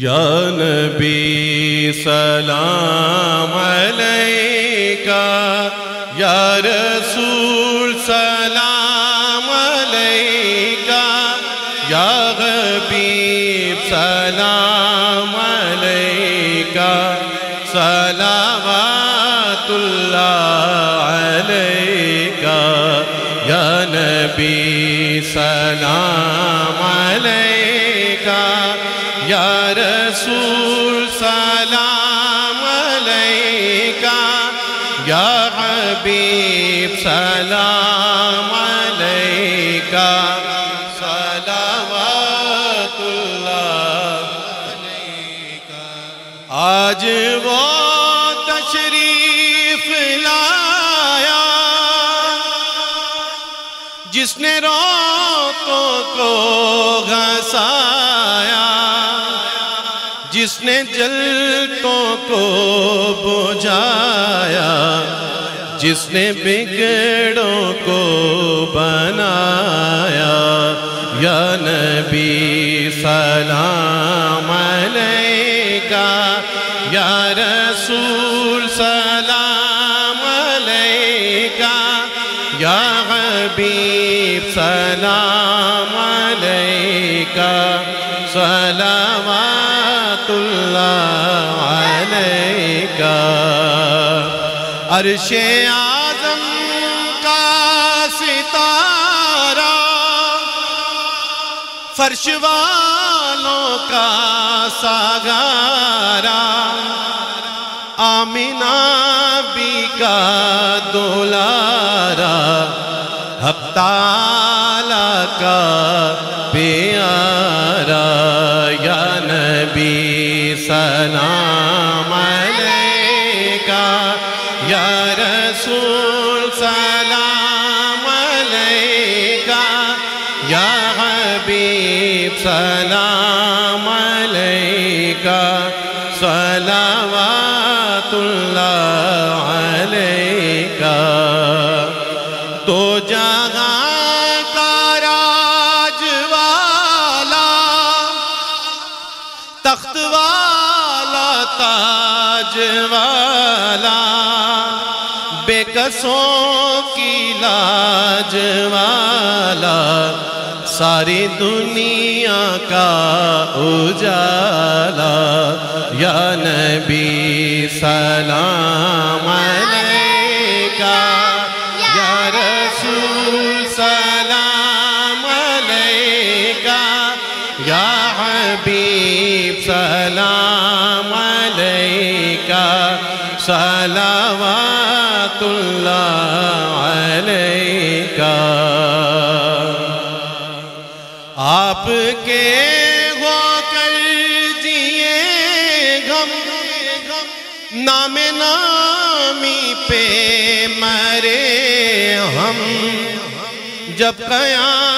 یا نبی سلام علیکہ یا رسول سلام علیکہ یا غبیب سلام علیکہ نبی سلام علیکہ، یا رسول سلام علیکہ، یا حبیب سلام علیکہ، صلوات اللہ علیکہ۔ آج وہ تشریف جس نے روتوں کو گھسایا، جس نے جلتوں کو بجھایا، جس نے بگڑوں کو بنایا۔ یا نبی، سلام علیکہ۔ یا رسول، سلام حبیب، سلام علیکہ، صلوات اللہ علیکہ۔ عرش اعظم کا ستارہ، فرش والوں کا ساگارا آمینہ بی کا دولارا تعالی کا پیارا یا نبی، سلام علیکہ۔ یا رسول، سلام علیکہ۔ یا حبیب، سلام علیکہ۔ صلوات اللہ تخت والا، تاج والا، بے کسوں کی لاج والا، ساری دنیا کا اجالا، یا نبی سلام علیکہ حبیب، سلام علیکہ، صلوات اللہ علیکہ۔ آپ کے ہو کر جیے غم، نام نامی پہ مرے ہم۔ جب قیام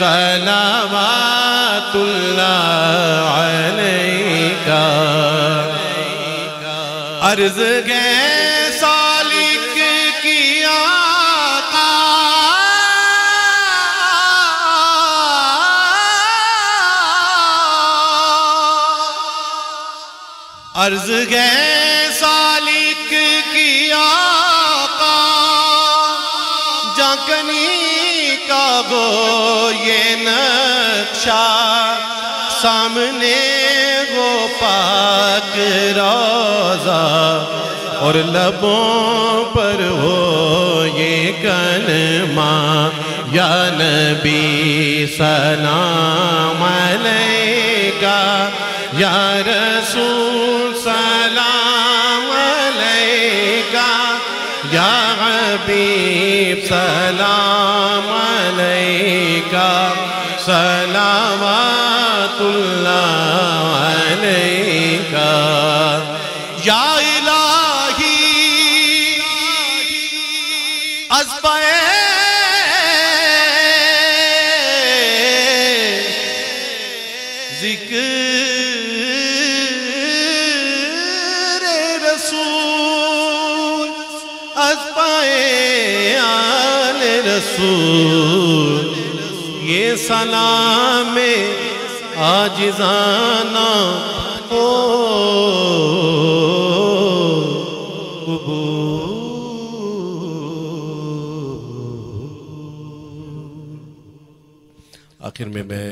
صلوات اللہ علیکہ. عرض گئے عرض گئے سالک کا گو یہ نقشہ سامنے وہ پاک روزہ اور لبوں پر ہو یہ کلمہ یا نبی سلام علیکہ یا رسول حبیب سلام علیکہ سلامات اللہ علیکہ۔ یا الہی عزبہ ذکر رسول از پائے آل رسول۔ یہ سلام آجزانہ او آخر میں میں